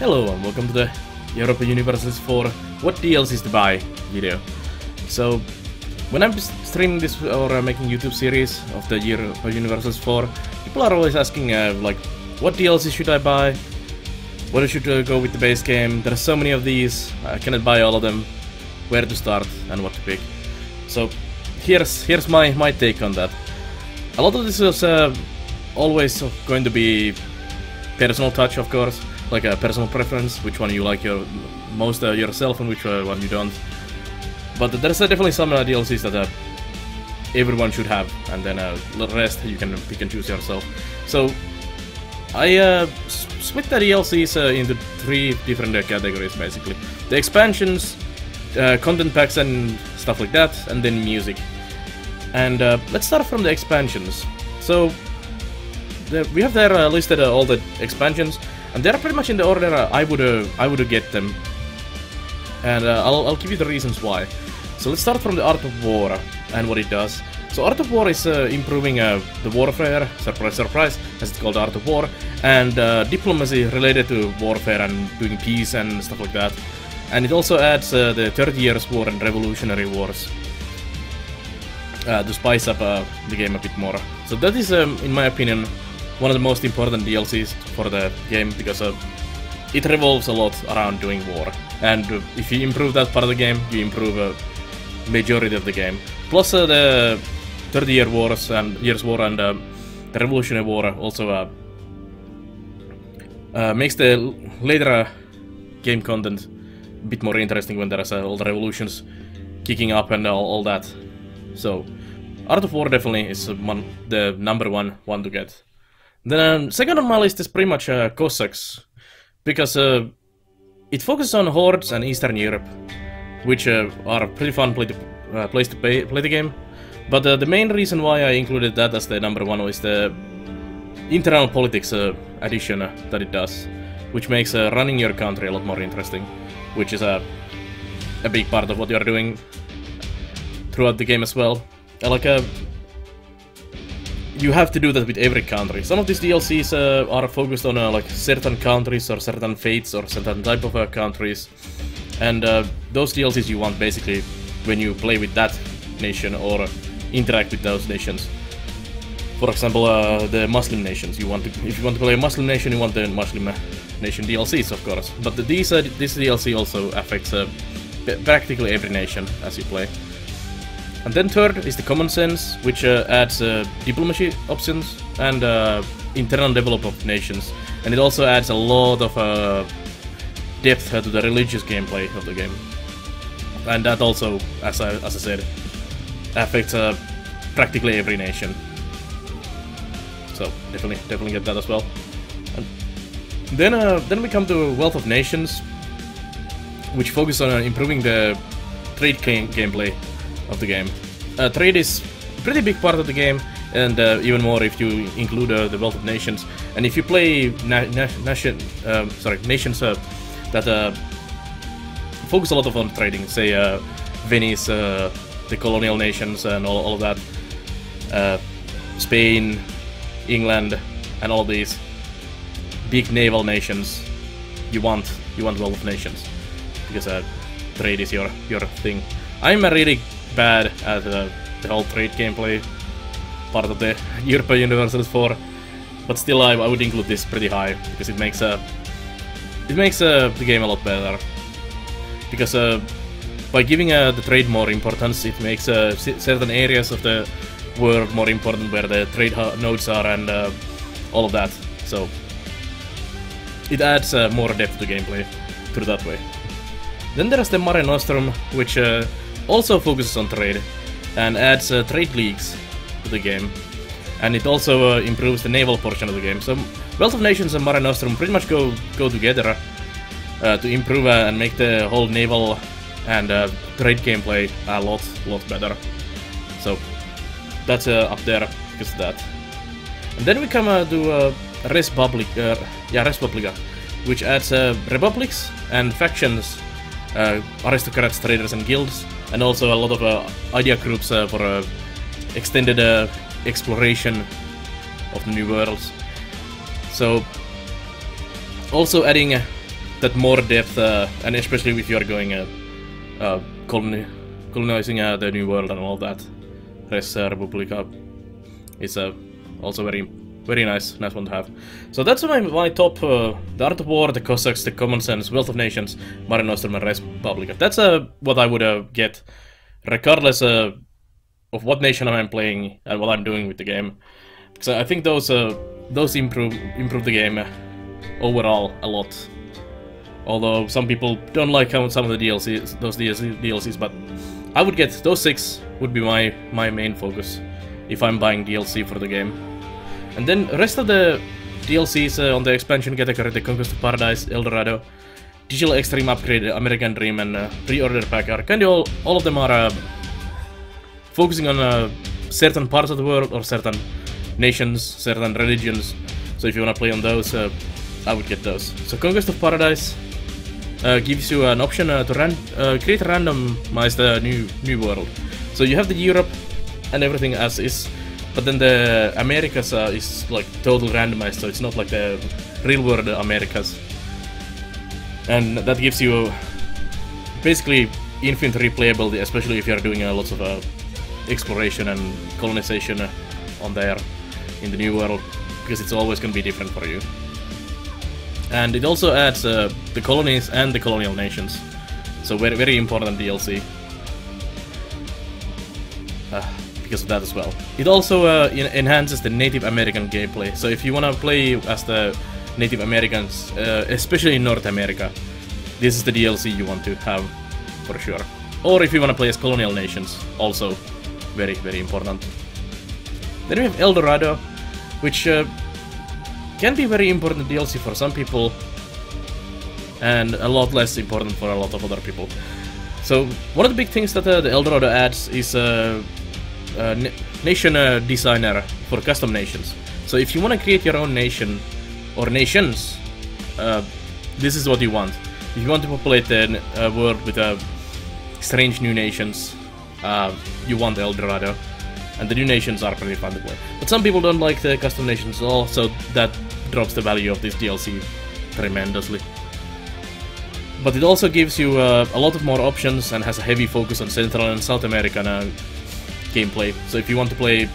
Hello and welcome to the Europa Universalis 4 What DLCs to buy video. So, when I'm streaming this or uh, making YouTube series of the Europa Universalis 4, people are always asking uh, like, what DLC should I buy? What should I go with the base game? There are so many of these, I cannot buy all of them. Where to start and what to pick. So, here's here's my, my take on that. A lot of this is uh, always going to be personal touch, of course, like a personal preference, which one you like your most uh, yourself and which uh, one you don't. But there's uh, definitely some uh, DLCs that everyone should have, and then the rest you can pick and choose yourself. So I uh, split the DLCs uh, into three different uh, categories, basically. The expansions, content packs and stuff like that, and then music. And let's start from the expansions. So the, we have there listed all the expansions, and they're pretty much in the order I would uh, I would get them. And uh, I'll, I'll give you the reasons why. So let's start from the Art of War and what it does. So Art of War is uh, improving uh, the warfare, surprise surprise, as it's called Art of War, and uh, diplomacy related to warfare and doing peace and stuff like that. And it also adds uh, the 30 Years War and Revolutionary Wars uh, to spice up uh, the game a bit more. So that is, um, in my opinion, one of the most important DLCs for the game because uh, it revolves a lot around doing war. And uh, if you improve that part of the game, you improve a majority of the game. Plus uh, the 30 Year Wars and Years War and uh, the Revolutionary War also uh, uh, makes the later uh, game content a bit more interesting when there's uh, all the revolutions kicking up and all, all that. So, Art of War definitely is uh, one, the number one one to get. Then um, second on my list is pretty much uh, Cossacks, because uh, it focuses on hordes and Eastern Europe, which uh, are pretty fun play to, uh, place to play, play the game. But uh, the main reason why I included that as the number one is the internal politics uh, addition that it does, which makes running your country a lot more interesting, which is a a big part of what you're doing throughout the game as well. Like uh, you have to do that with every country. Some of these DLCs uh, are focused on uh, like certain countries or certain fates or certain type of uh, countries, and uh, those DLCs you want basically when you play with that nation or interact with those nations. For example, uh, the Muslim nations. You want to, if you want to play a Muslim nation, you want the Muslim nation DLCs, of course. But the, these uh, this DLC also affects practically every nation as you play. And then third is the common sense, which uh, adds uh, diplomacy options and uh, internal development of nations. And it also adds a lot of uh, depth to the religious gameplay of the game. And that also, as I, as I said, affects uh, practically every nation. So definitely, definitely get that as well. And then, uh, then we come to Wealth of Nations, which focus on improving the trade game gameplay of the game. Uh, trade is pretty big part of the game, and uh, even more if you include uh, the Wealth of Nations. And if you play na- na- nation, um, sorry, nations that uh, focus a lot of on trading, say uh, Venice, uh, the colonial nations, and all, all of that, Spain, England, and all these big naval nations, you want you want Wealth of Nations because trade is your your thing. I'm a really bad at the whole trade gameplay part of the Europa Universalis 4, but still I, I would include this pretty high because it makes uh, it makes uh, the game a lot better. Because uh, by giving uh, the trade more importance, it makes uh, certain areas of the world more important where the trade nodes are and uh, all of that. So it adds more depth to gameplay through that way. Then there's the Mare Nostrum, which also focuses on trade and adds uh, trade leagues to the game. And it also uh, improves the naval portion of the game. So Wealth of Nations and Mare Nostrum pretty much go go together uh, to improve uh, and make the whole naval and uh, trade gameplay a lot lot better. So that's uh, up there because that. And then we come uh, to uh, Res Public, uh, yeah, Res Publica, which adds uh, republics and factions, uh, aristocrats, traders, and guilds, and also a lot of uh, idea groups uh, for uh, extended uh, exploration of the new worlds. So, also adding uh, that more depth, uh, and especially if you are going coloni colonizing the New World and all that. Res Republica is also very very nice, nice one to have. So that's my, my top, uh, the Art of War, the Cossacks, the Common Sense, Wealth of Nations, Mare Nostrum and Res Publica. That's uh, what I would uh, get, regardless uh, of what nation I'm playing and what I'm doing with the game. So I think those uh, those improve improve the game overall a lot. Although some people don't like how some of the DLCs, those DLCs, but I would get those six would be my my main focus if I'm buying DLC for the game. And then rest of the DLCs uh, on the expansion category, the Conquest of Paradise, Eldorado, Digital Extreme Upgrade, American Dream, and uh, Pre-Order Pack are kind of all, all of them are uh, focusing on certain parts of the world or certain nations, certain religions. So if you want to play on those, uh, I would get those. So Conquest of Paradise uh, gives you an option uh, to ran create randomize the new new world. So you have the Europe and everything as is, but then the Americas uh, is like total randomized, so it's not like the real world Americas. And that gives you basically infinite replayability, especially if you're doing uh, lots of uh, exploration and colonization uh, on there in the new world, because it's always going to be different for you. And it also adds uh, the colonies and the colonial nations, so very very important DLC. Because of that as well. It also uh, enhances the Native American gameplay. So if you want to play as the Native Americans, uh, especially in North America, this is the DLC you want to have for sure. Or if you want to play as colonial nations, also very, very important. Then we have El Dorado, which uh, can be very important DLC for some people, and a lot less important for a lot of other people. So one of the big things that uh, the El Dorado adds is uh, uh, nation uh, designer for custom nations. So if you want to create your own nation or nations, uh, this is what you want. If you want to populate the uh, world with uh, strange new nations, you want El Dorado. And the new nations are pretty fun to play. But some people don't like the custom nations at all, so that drops the value of this DLC tremendously. But it also gives you uh, a lot of more options and has a heavy focus on Central and South American uh, gameplay. So if you want to play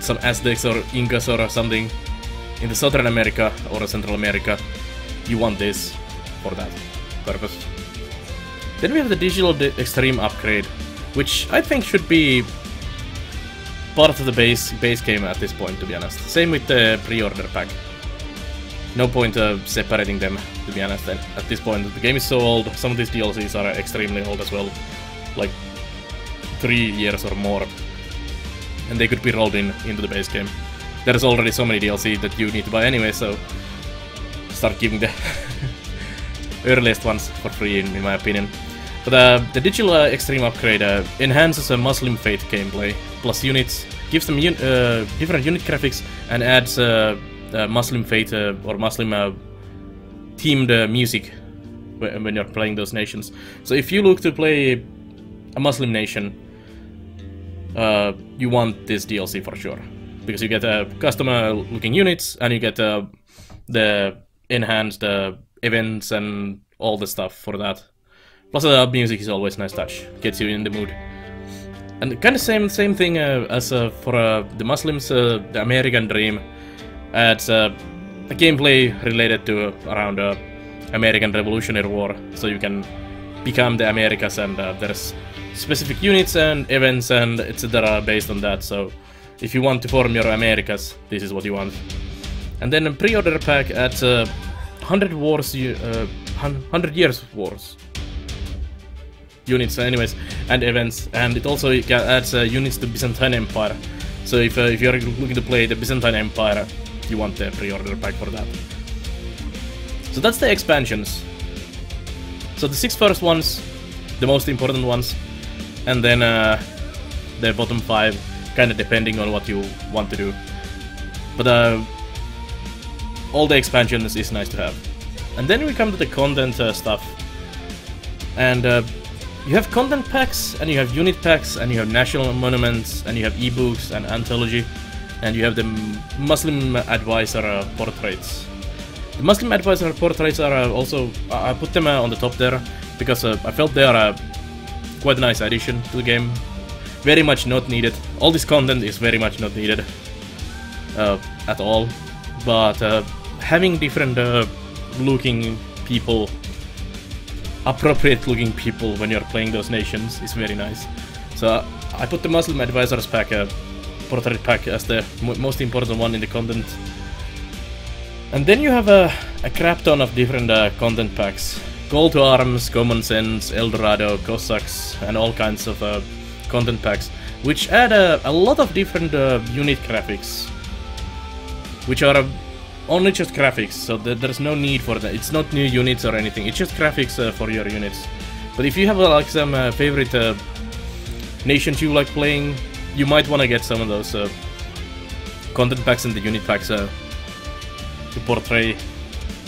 some Aztecs or Incas or something in the Southern America or Central America, you want this for that purpose. Then we have the Digital Extreme upgrade, which I think should be part of the base base game at this point, to be honest. Same with the pre-order pack. No point of separating them, to be honest. At this point, the game is so old. Some of these DLCs are extremely old as well, like three years or more, and they could be rolled in into the base game. There's already so many DLC that you need to buy anyway, so start giving the earliest ones for free, in, in my opinion. But uh, the digital uh, extreme upgrade uh, enhances a Muslim Faith gameplay, plus units, gives them un uh, different unit graphics, and adds uh, Muslim Faith or Muslim themed music when you're playing those nations. So if you look to play a Muslim nation, uh, you want this DLC for sure. Because you get uh, customer looking units and you get uh, the enhanced uh, events and all the stuff for that. Plus the music is always nice touch, gets you in the mood. And kind of same same thing uh, as uh, for the Muslims, the American Dream adds a gameplay related to around American Revolutionary War, so you can become the Americas and there's specific units and events and etc. based on that. So if you want to form your Americas, this is what you want. And then a pre-order pack at uh, 100 wars, uh, 100 years of wars units anyways and events and it also adds uh, units to Byzantine Empire so if, uh, if you're looking to play the Byzantine Empire you want the pre-order pack for that so that's the expansions so the six first ones the most important ones and then uh, the bottom five, kind of depending on what you want to do. But uh, all the expansions is nice to have. And then we come to the content uh, stuff. And uh, you have content packs, and you have unit packs, and you have national monuments, and you have ebooks and anthology, and you have the Muslim advisor uh, portraits. The Muslim Advisor portraits are uh, also, I put them on the top there, because I felt they are quite a nice addition to the game. Very much not needed. All this content is very much not needed uh, at all, but uh, having different looking people, appropriate looking people when you're playing those nations is very nice. So I put the Muslim Advisors pack, uh, portrait pack, as the most important one in the content. And then you have a, a crap ton of different uh, content packs. Call to Arms, Common Sense, Eldorado, Cossacks, and all kinds of uh, content packs, which add a, a lot of different uh, unit graphics, which are only just graphics, so th there's no need for that. It's not new units or anything, it's just graphics uh, for your units. But if you have uh, like some uh, favorite nations you like playing, you might want to get some of those content packs and the unit packs to portray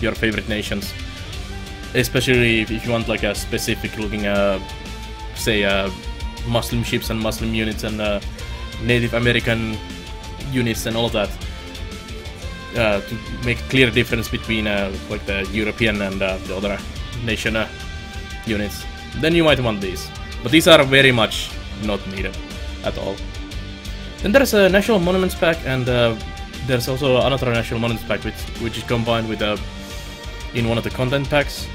your favorite nations. Especially if, you want like a specific looking, say, Muslim ships and Muslim units and Native American units and all of that uh, to make clear difference between uh, like the European and uh, the other nation uh, units, then you might want these. But these are very much not needed at all. Then there's a National Monuments pack, and uh, there's also another National Monuments pack which, which is combined with uh, in one of the content packs.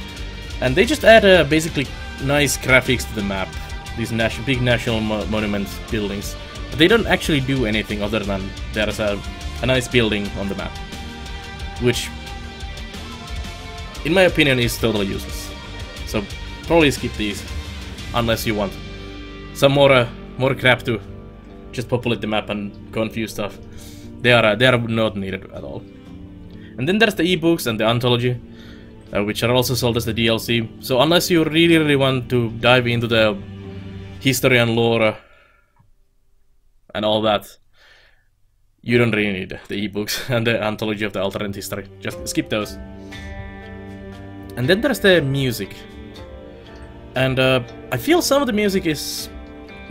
And they just add basically nice graphics to the map, these nation big national mo monument buildings. But they don't actually do anything other than there's a, a nice building on the map which, in my opinion, is totally useless. So probably skip these, unless you want some more uh, more crap to just populate the map and confuse stuff. They are uh, they are not needed at all. And then there's the ebooks and the anthology, uh, which are also sold as the DLC. So unless you really really want to dive into the history and lore uh, and all that, you don't really need the ebooks and the anthology of the alternate history. Just skip those. And then there's the music. And uh, I feel some of the music is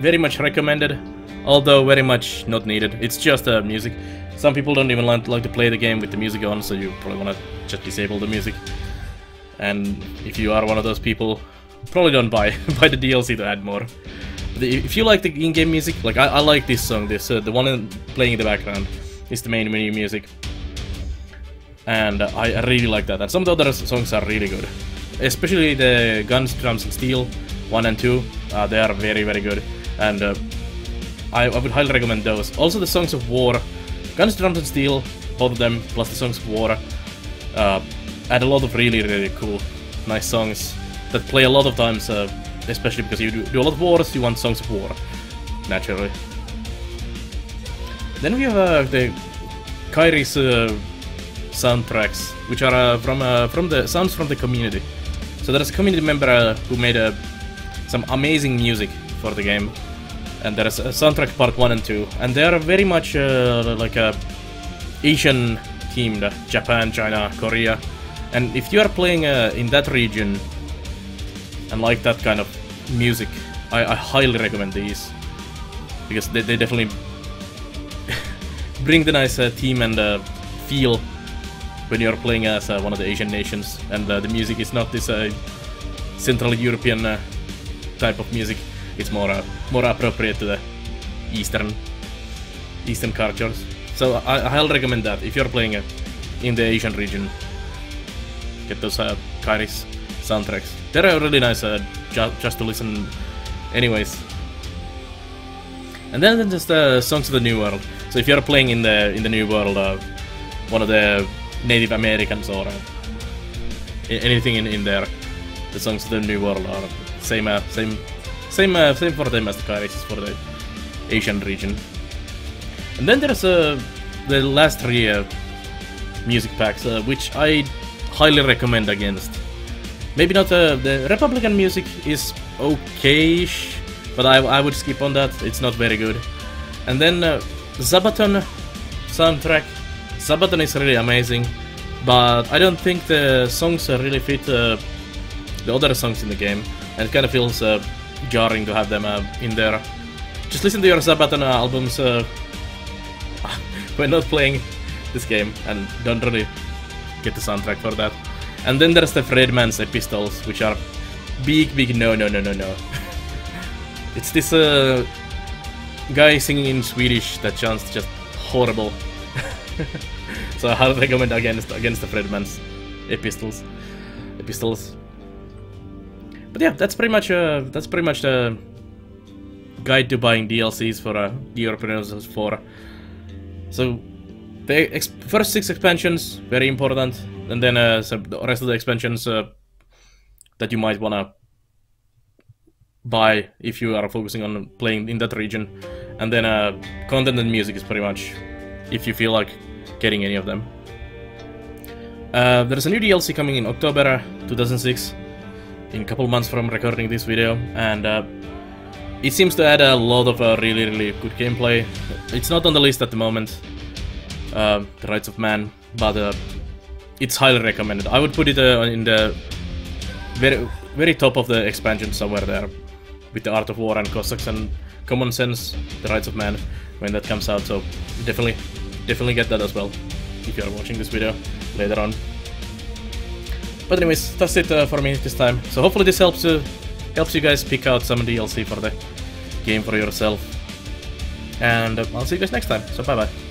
very much recommended, although very much not needed. It's just uh, music. Some people don't even like, like to play the game with the music on, so you probably want to just disable the music. And if you are one of those people, probably don't buy buy the DLC to add more if you like the in-game music, like I, I, like this song, this uh, the one in, playing in the background is the main menu music, and uh, I, really like that. And some of the other songs are really good, especially the Guns, Drums, and Steel one and two. Uh, they are very very good, and uh, I, I, would highly recommend those. Also the songs of war, Guns, Drums, and Steel, both of them, plus the songs of war, uh, add a lot of really really cool, nice songs that play a lot of times uh, especially because you do, do a lot of wars, you want songs of war, naturally. Then we have uh, the Kairi's uh, soundtracks, which are uh, from uh, from the sounds from the community. So there's a community member uh, who made some amazing music for the game, and there's a soundtrack part one and two, and they are very much like a Asian themed, Japan, China, Korea, and if you are playing in that region, and like that kind of music, I, I highly recommend these because they, they definitely bring the nice uh, theme and uh, feel when you're playing as uh, one of the Asian nations, and uh, the music is not this uh, Central European uh, type of music. It's more more appropriate to the Eastern Eastern cultures. So I, I highly recommend that if you're playing in the Asian region, get those uh, Kairi's soundtracks. They're really nice uh, ju just to listen anyways. And then there's the songs of the New World. So if you're playing in the in the New World, uh, one of the Native Americans or uh, anything in, in there, the songs of the New World are same uh, same same uh, same for them as the Kairi's for the Asian region. And then there's uh, the last three uh, music packs, uh, which I highly recommend against. Maybe not uh, the Republican music is okay-ish, but I, I would skip on that. It's not very good. And then uh, Sabaton soundtrack. Sabaton is really amazing, but I don't think the songs really fit uh, the other songs in the game, and it kind of feels uh, jarring to have them uh, in there. Just listen to your Sabaton uh, albums uh, when not playing this game, and don't really get the soundtrack for that. And then there's the Fredman's epistles, which are big, big no, no, no, no, no. it's this uh, guy singing in Swedish that sounds just horrible. so I highly recommend against against the Fredman's epistles. Epistles. But yeah, that's pretty much uh, that's pretty much the guide to buying DLCs for uh, the European 4. So the first six expansions very important, and then uh, the rest of the expansions uh, that you might wanna buy if you are focusing on playing in that region, and then uh, content and music is pretty much if you feel like getting any of them. Uh, there's a new DLC coming in October 2006, in a couple months from recording this video, and uh, it seems to add a lot of uh, really, really good gameplay. It's not on the list at the moment, uh, The Rights of Man, but uh, it's highly recommended. I would put it uh, in the very, very top of the expansion somewhere there, with the Art of War and Cossacks and Common Sense, The Rights of Man, when that comes out. So definitely, definitely get that as well if you are watching this video later on. But anyways, that's it uh, for me this time. So hopefully this helps you, helps you guys pick out some DLC for the game for yourself. And uh, I'll see you guys next time. So bye bye.